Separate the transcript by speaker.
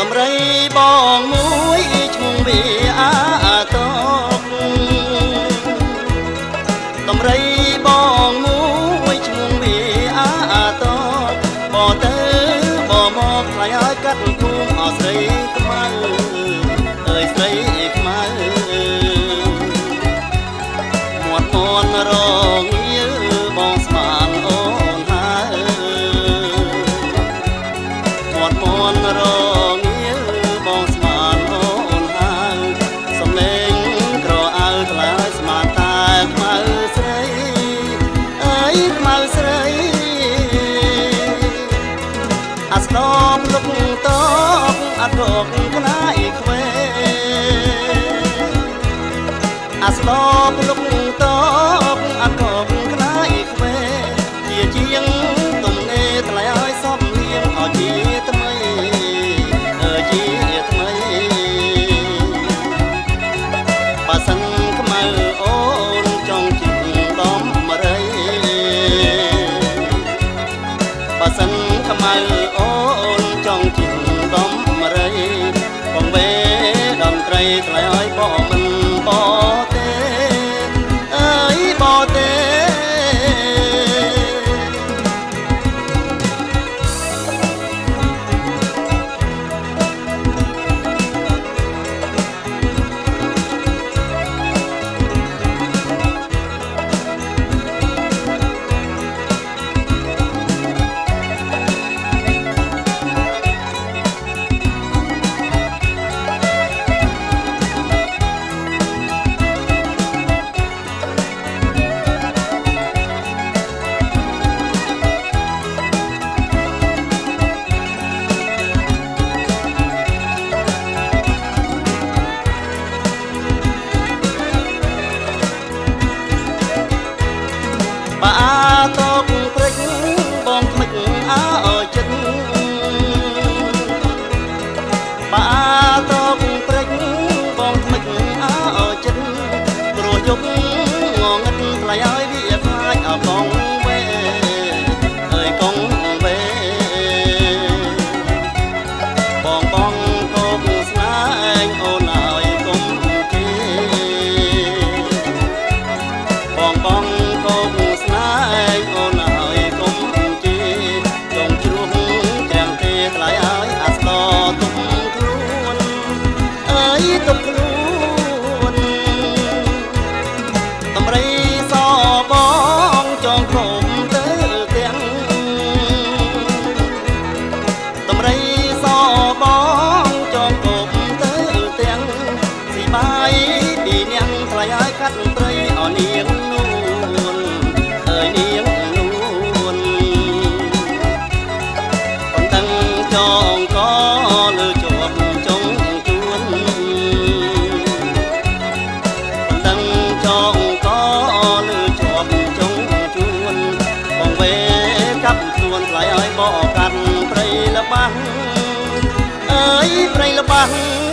Speaker 1: ដំរីបងមួយឈ្មោះវាអាតកដំរីបងមួយឈ្មោះវាអាតកបទៅបមកខ្លាយឲ្យកាត់គូមអស្រីខ្មៅអើយស្រីខ្មៅមាត់មន់រងាបង អាស្នំលុកតកអត់រកក្នាយខ្វេអាស្នំលុ ដំ បើអាតកព្រិចបងថ្មិចអើចិត្តបើអាតកព្រិចបងថ្មិចអើចិត្តព្រោះយប់ងងឹតថ្លៃឲ្យវាខ្លាចអកងវេអើយកងវេបងបងកុំស្នេហ៍អូនហើយកុំគេបងបងកុំ យព្រៃលបាំង